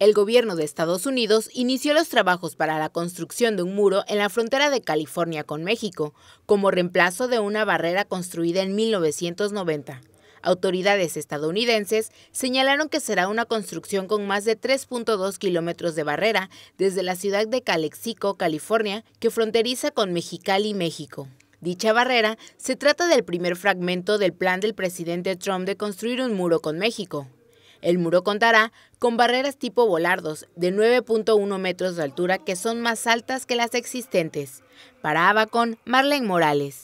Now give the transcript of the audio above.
El gobierno de Estados Unidos inició los trabajos para la construcción de un muro en la frontera de California con México, como reemplazo de una barrera construida en 1990. Autoridades estadounidenses señalaron que será una construcción con más de 3.2 kilómetros de barrera desde la ciudad de Calexico, California, que fronteriza con Mexicali, México. Dicha barrera se trata del primer fragmento del plan del presidente Trump de construir un muro con México. El muro contará con barreras tipo volardos de 9.1 metros de altura que son más altas que las existentes. Para Abacon, Marlene Morales.